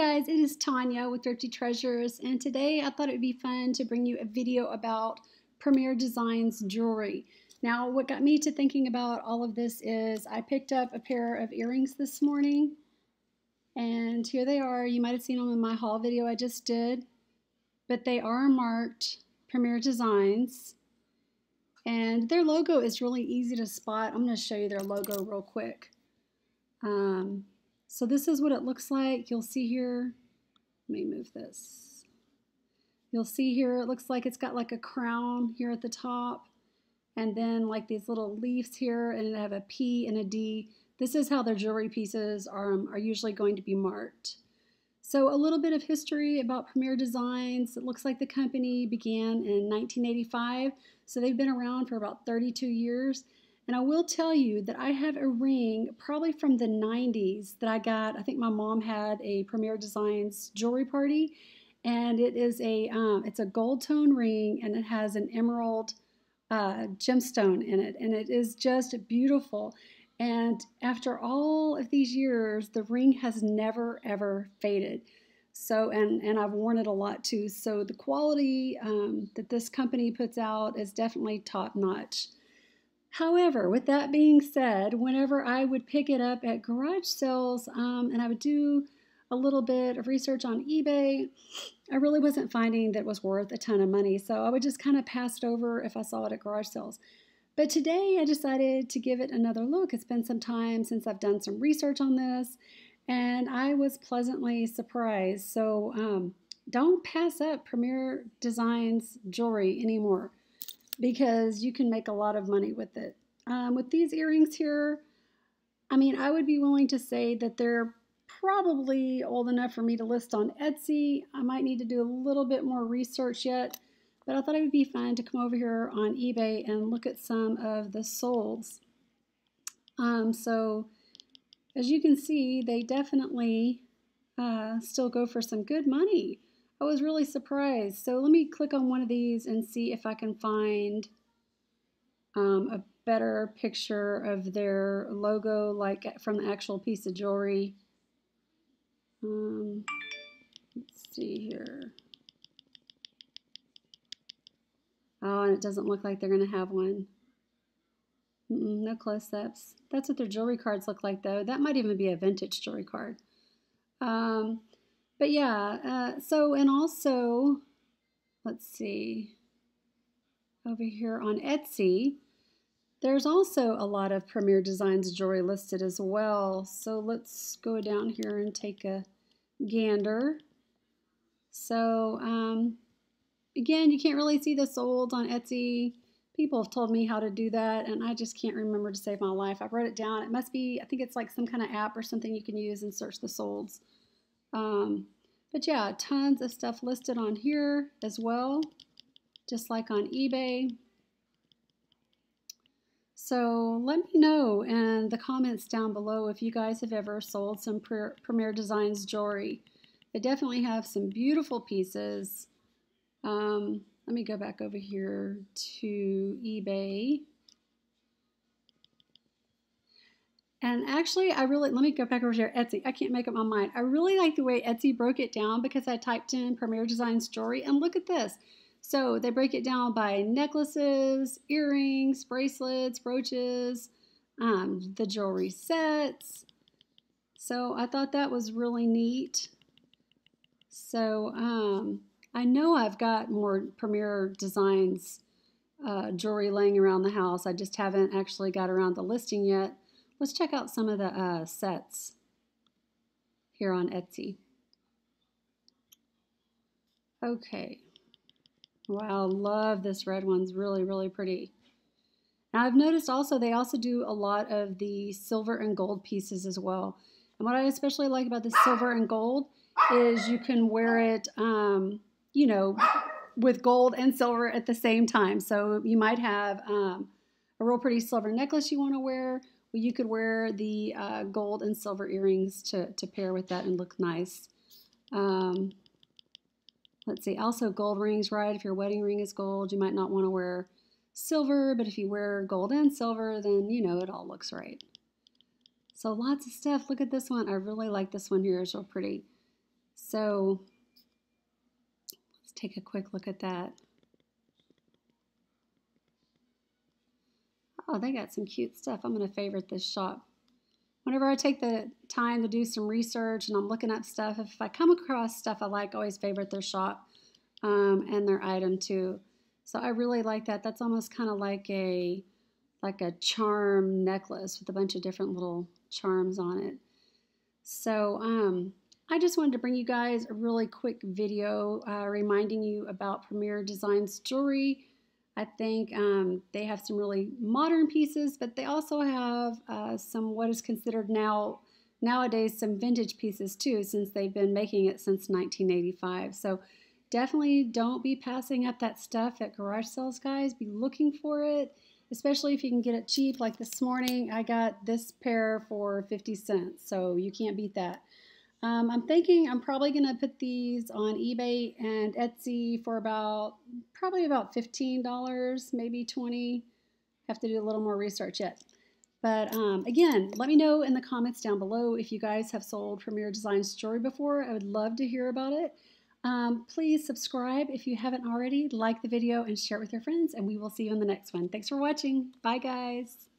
guys, it is Tonya with Thrifty Treasures, and today I thought it would be fun to bring you a video about Premier Designs jewelry. Now, what got me to thinking about all of this is I picked up a pair of earrings this morning, and here they are. You might have seen them in my haul video I just did, but they are marked Premier Designs, and their logo is really easy to spot. I'm going to show you their logo real quick. Um, so this is what it looks like. You'll see here, let me move this. You'll see here, it looks like it's got like a crown here at the top and then like these little leaves here and it have a P and a D. This is how their jewelry pieces are, um, are usually going to be marked. So a little bit of history about Premier Designs. It looks like the company began in 1985, so they've been around for about 32 years. And I will tell you that I have a ring probably from the 90s that I got. I think my mom had a Premier Designs jewelry party, and it is a um, it's a gold tone ring, and it has an emerald uh, gemstone in it, and it is just beautiful. And after all of these years, the ring has never ever faded. So, and, and I've worn it a lot too. So, the quality um, that this company puts out is definitely top notch. However, with that being said, whenever I would pick it up at garage sales um, and I would do a little bit of research on eBay, I really wasn't finding that was worth a ton of money. So I would just kind of pass it over if I saw it at garage sales. But today I decided to give it another look. It's been some time since I've done some research on this, and I was pleasantly surprised. So um, don't pass up Premier Designs jewelry anymore because you can make a lot of money with it. Um, with these earrings here, I mean, I would be willing to say that they're probably old enough for me to list on Etsy. I might need to do a little bit more research yet, but I thought it would be fun to come over here on eBay and look at some of the solds. Um, so, as you can see, they definitely uh, still go for some good money. I was really surprised. So let me click on one of these and see if I can find um, a better picture of their logo, like from the actual piece of jewelry. Um, let's see here. Oh, and it doesn't look like they're going to have one. Mm -mm, no close-ups. That's what their jewelry cards look like, though. That might even be a vintage jewelry card. Um, but yeah, uh, so, and also, let's see, over here on Etsy, there's also a lot of Premier Designs jewelry listed as well. So let's go down here and take a gander. So, um, again, you can't really see the sold on Etsy. People have told me how to do that, and I just can't remember to save my life. I wrote it down. It must be, I think it's like some kind of app or something you can use and search the solds. Um, but yeah, tons of stuff listed on here as well, just like on eBay. So let me know in the comments down below if you guys have ever sold some Premier Designs jewelry. They definitely have some beautiful pieces. Um, let me go back over here to eBay. And actually, I really, let me go back over here, Etsy. I can't make up my mind. I really like the way Etsy broke it down because I typed in Premier Design Jewelry and look at this. So they break it down by necklaces, earrings, bracelets, brooches, um, the jewelry sets. So I thought that was really neat. So um, I know I've got more Premier Designs uh, jewelry laying around the house. I just haven't actually got around to listing yet. Let's check out some of the uh, sets here on Etsy. Okay. Wow, love this red one's really, really pretty. Now I've noticed also they also do a lot of the silver and gold pieces as well. And what I especially like about the silver and gold is you can wear it, um, you know, with gold and silver at the same time. So you might have um, a real pretty silver necklace you want to wear, you could wear the uh, gold and silver earrings to, to pair with that and look nice. Um, let's see, also gold rings, right? If your wedding ring is gold, you might not want to wear silver, but if you wear gold and silver, then you know it all looks right. So lots of stuff. Look at this one. I really like this one here. It's real pretty. So let's take a quick look at that. Oh, they got some cute stuff. I'm going to favorite this shop. Whenever I take the time to do some research and I'm looking up stuff, if I come across stuff I like, I always favorite their shop um, and their item too. So I really like that. That's almost kind of like a like a charm necklace with a bunch of different little charms on it. So um, I just wanted to bring you guys a really quick video uh, reminding you about Premier Designs jewelry. I think um, they have some really modern pieces, but they also have uh, some what is considered now nowadays some vintage pieces too, since they've been making it since 1985. So definitely don't be passing up that stuff at garage sales, guys. Be looking for it, especially if you can get it cheap. Like this morning, I got this pair for 50 cents, so you can't beat that. Um, I'm thinking I'm probably going to put these on eBay and Etsy for about, probably about $15, maybe 20 Have to do a little more research yet. But um, again, let me know in the comments down below if you guys have sold Premier Design jewelry before. I would love to hear about it. Um, please subscribe if you haven't already, like the video, and share it with your friends, and we will see you in the next one. Thanks for watching. Bye, guys.